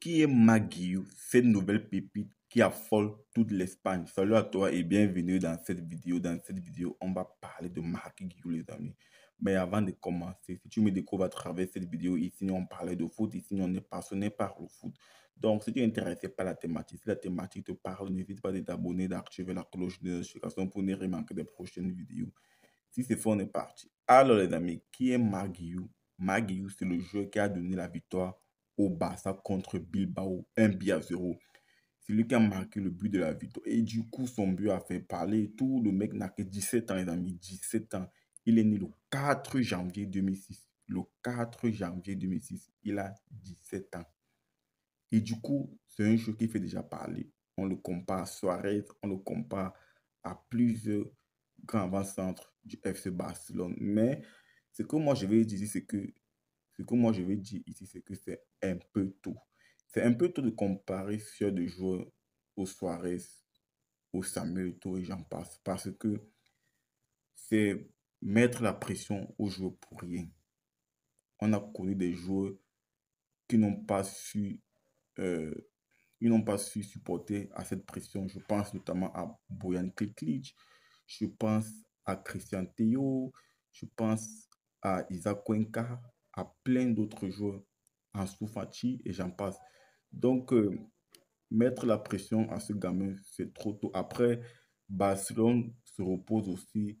Qui est Maguiou, cette nouvelle pépite qui affole toute l'Espagne Salut à toi et bienvenue dans cette vidéo. Dans cette vidéo, on va parler de Maguiou, les amis. Mais avant de commencer, si tu me découvres à travers cette vidéo, ici on parlait de foot, ici on est passionné par le foot. Donc, si tu es intéressé par la thématique, si la thématique te parle, n'hésite pas à t'abonner, d'activer la cloche de notification pour ne rien manquer des prochaines vidéos. Si c'est fait, on est parti. Alors, les amis, qui est Maguiou Maguiou, c'est le jeu qui a donné la victoire au Barça contre Bilbao, 1 but à 0. C'est lui qui a marqué le but de la victoire. Et du coup, son but a fait parler. Tout le mec n'a que 17 ans, les amis. 17 ans. Il est né le 4 janvier 2006. Le 4 janvier 2006. Il a 17 ans. Et du coup, c'est un jeu qui fait déjà parler. On le compare à Suarez, on le compare à plusieurs grands avant-centres du FC Barcelone. Mais ce que moi je vais dire, c'est que ce que moi je vais dire ici, c'est que c'est un peu tôt. C'est un peu tôt de comparer sur des joueurs au Suarez, au Samuel et j'en passe. Parce que c'est mettre la pression aux joueurs pour rien. On a connu des joueurs qui n'ont pas su euh, ils n'ont pas su supporter à cette pression. Je pense notamment à Boyan Kliklich, je pense à Christian Théo, je pense à Isaac Cuenca, à plein d'autres joueurs, en Soufati et j'en passe. Donc, euh, mettre la pression à ce gamin, c'est trop tôt. Après, Barcelone se repose aussi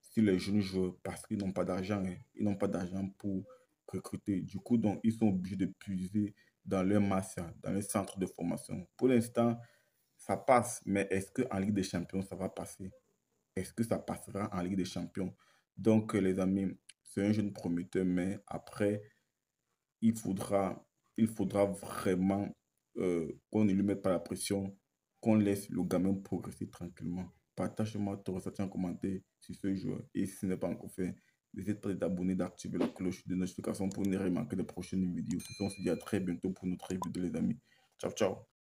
sur les jeunes joueurs parce qu'ils n'ont pas d'argent. Hein. Ils n'ont pas d'argent pour recruter. Du coup, donc, ils sont obligés de puiser dans leur masse, dans le centre de formation. Pour l'instant, ça passe, mais est-ce qu'en Ligue des Champions, ça va passer? Est-ce que ça passera en Ligue des Champions? Donc, les amis, c'est un jeune prometteur, mais après, il faudra, il faudra vraiment euh, qu'on ne lui mette pas la pression, qu'on laisse le gamin progresser tranquillement. Partage-moi ton ressenti en commentaire sur ce joueur. Et si ce n'est pas encore fait, N'hésitez pas à t'abonner, d'activer la cloche de notification pour ne rien manquer des prochaines vidéos. on se dit à très bientôt pour notre vidéo les amis. Ciao, ciao.